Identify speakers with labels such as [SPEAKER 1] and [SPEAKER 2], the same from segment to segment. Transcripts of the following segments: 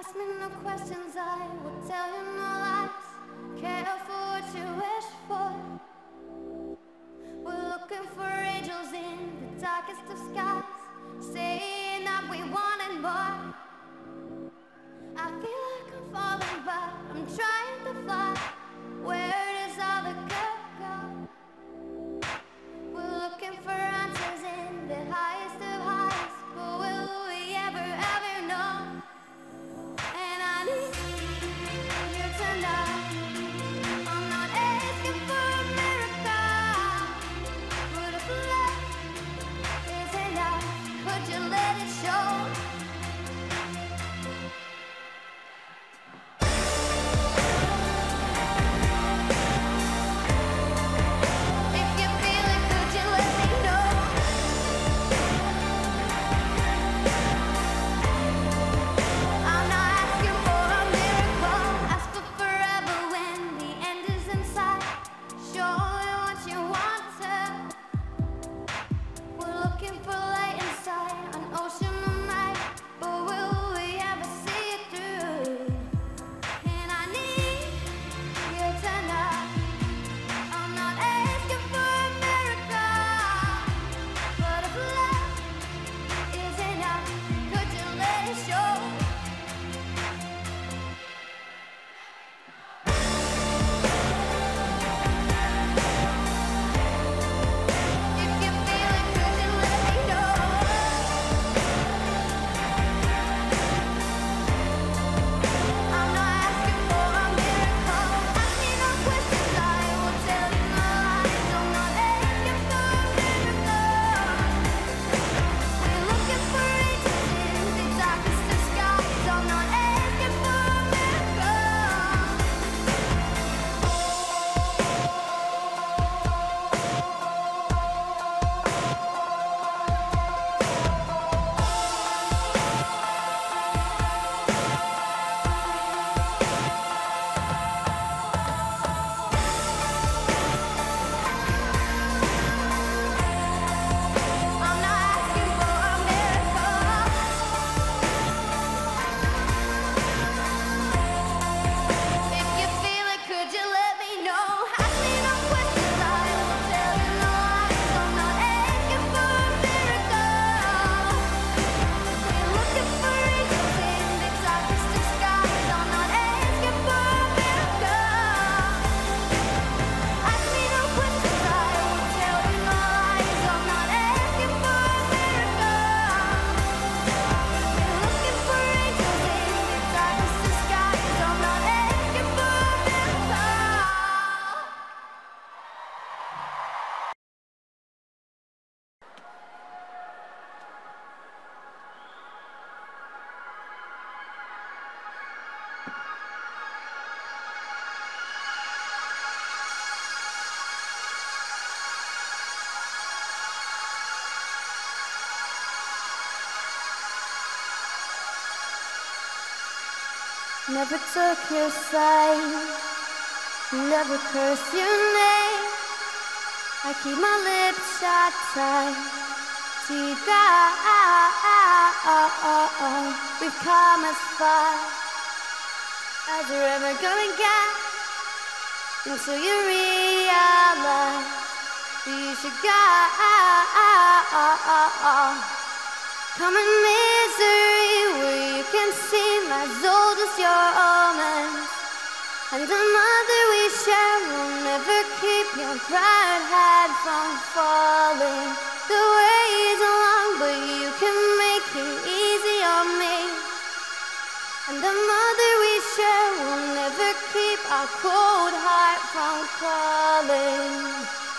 [SPEAKER 1] Ask me no questions, I will tell you no lies. Care for what you wish for. We're looking for angels in the darkest of skies, saying that we wanted more. I feel like I'm falling, but I'm trying to fly. never took your side, never cursed your name. I keep my lips shut tight. See God, we've come as far as you're ever gonna get until you realize you should go. Come in misery can see my soldiers' your omens And the mother we share will never keep your pride head from falling. The way is long, but you can make it easy on me. And the mother we share will never keep our cold heart from calling.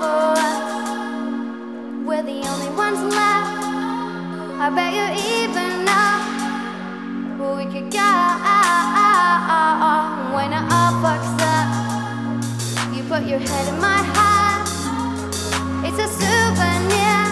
[SPEAKER 1] for us. We're the only ones left. I bet you even know we could go when it all fucks up. You put your head in my heart. It's a souvenir.